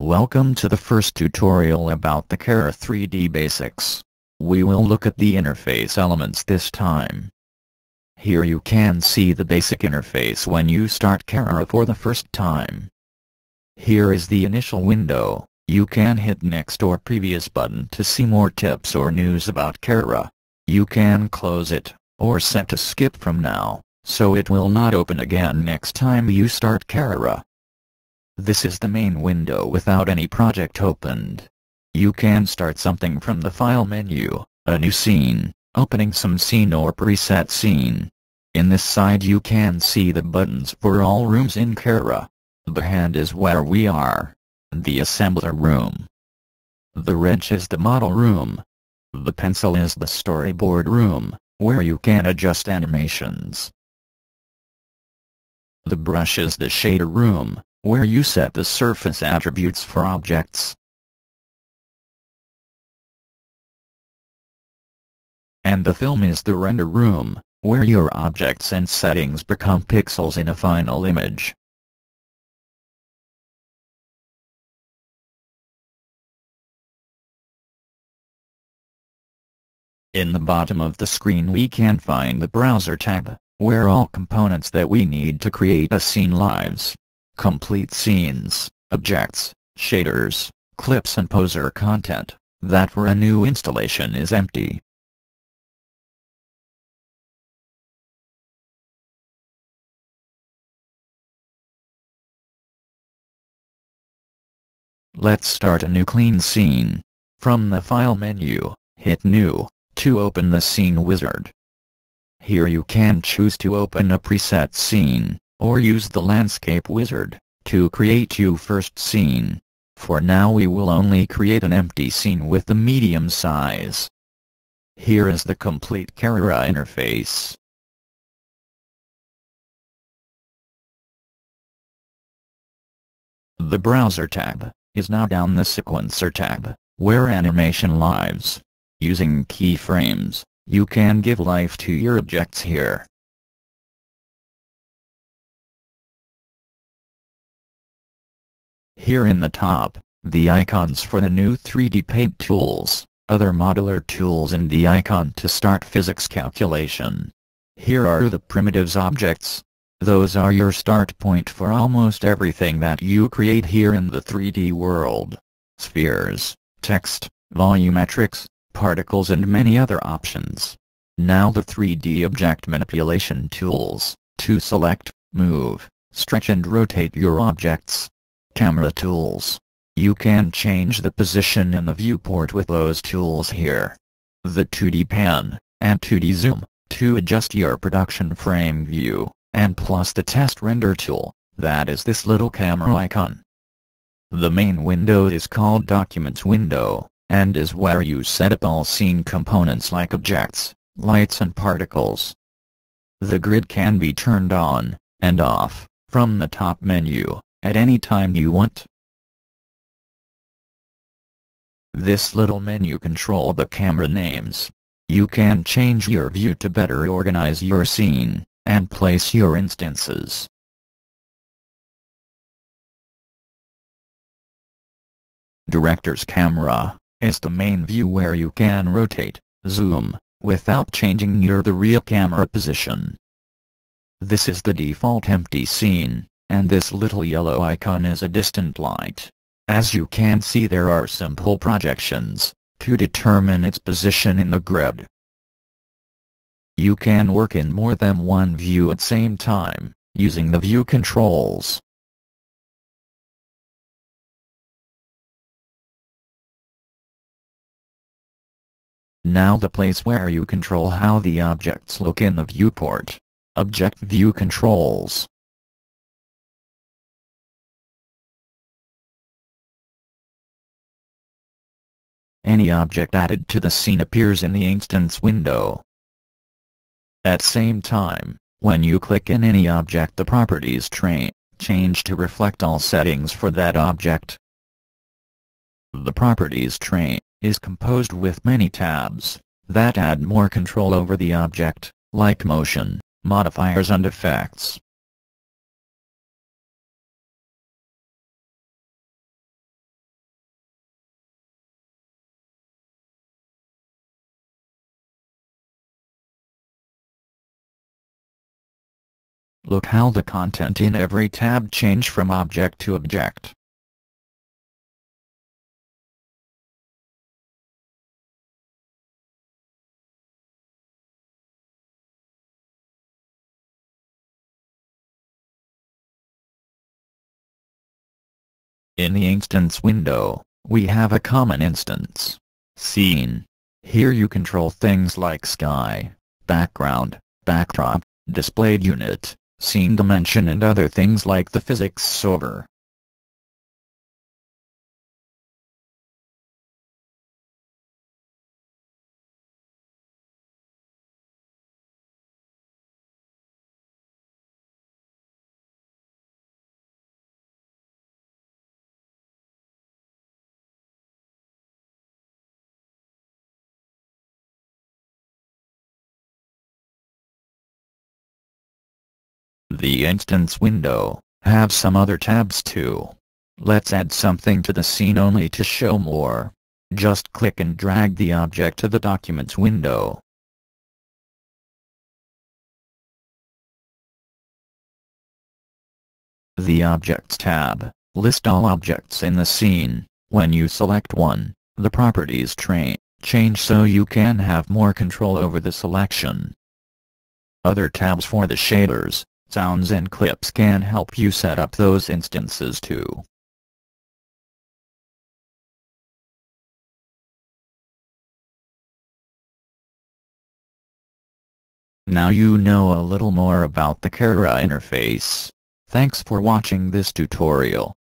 Welcome to the first tutorial about the Carrara 3D Basics. We will look at the interface elements this time. Here you can see the basic interface when you start Carrara for the first time. Here is the initial window, you can hit next or previous button to see more tips or news about Carrara. You can close it, or set to skip from now, so it will not open again next time you start Carrara. This is the main window without any project opened. You can start something from the file menu, a new scene, opening some scene or preset scene. In this side you can see the buttons for all rooms in Carrara. The hand is where we are. The assembler room. The wrench is the model room. The pencil is the storyboard room, where you can adjust animations. The brush is the shader room, where you set the surface attributes for objects. And the film is the render room, where your objects and settings become pixels in a final image. In the bottom of the screen we can find the Browser tab, where all components that we need to create a scene lives complete scenes, objects, shaders, clips and poser content, that for a new installation is empty. Let's start a new clean scene. From the File menu, hit New, to open the Scene Wizard. Here you can choose to open a preset scene, or use the landscape wizard, to create your first scene. For now we will only create an empty scene with the medium size. Here is the complete Carrara interface. The Browser tab is now down the Sequencer tab, where animation lives. Using keyframes, you can give life to your objects here. Here in the top, the icons for the new 3D Paint tools, other modeler tools and the icon to start physics calculation. Here are the primitives objects. Those are your start point for almost everything that you create here in the 3D world. Spheres, text, volumetrics, particles and many other options. Now the 3D object manipulation tools, to select, move, stretch and rotate your objects. Camera tools. You can change the position in the viewport with those tools here. The 2D pan, and 2D zoom, to adjust your production frame view, and plus the test render tool, that is this little camera icon. The main window is called Documents window, and is where you set up all scene components like objects, lights and particles. The grid can be turned on, and off, from the top menu at any time you want. This little menu control the camera names. You can change your view to better organize your scene, and place your instances. Director's camera is the main view where you can rotate, zoom, without changing your the real camera position. This is the default empty scene and this little yellow icon is a distant light. As you can see there are simple projections, to determine its position in the grid. You can work in more than one view at same time, using the view controls. Now the place where you control how the objects look in the viewport. Object View Controls Any object added to the scene appears in the instance window. At same time, when you click in any object the properties tray, change to reflect all settings for that object. The properties tray, is composed with many tabs, that add more control over the object, like motion, modifiers and effects. Look how the content in every tab change from object to object. In the instance window, we have a common instance. Scene. Here you control things like sky, background, backdrop, displayed unit, scene dimension and other things like the physics solver. The instance window, have some other tabs too. Let's add something to the scene only to show more. Just click and drag the object to the Documents window. The Objects tab, list all objects in the scene. When you select one, the properties tray change so you can have more control over the selection. Other tabs for the shaders, sounds and clips can help you set up those instances too. Now you know a little more about the Carrara interface. Thanks for watching this tutorial.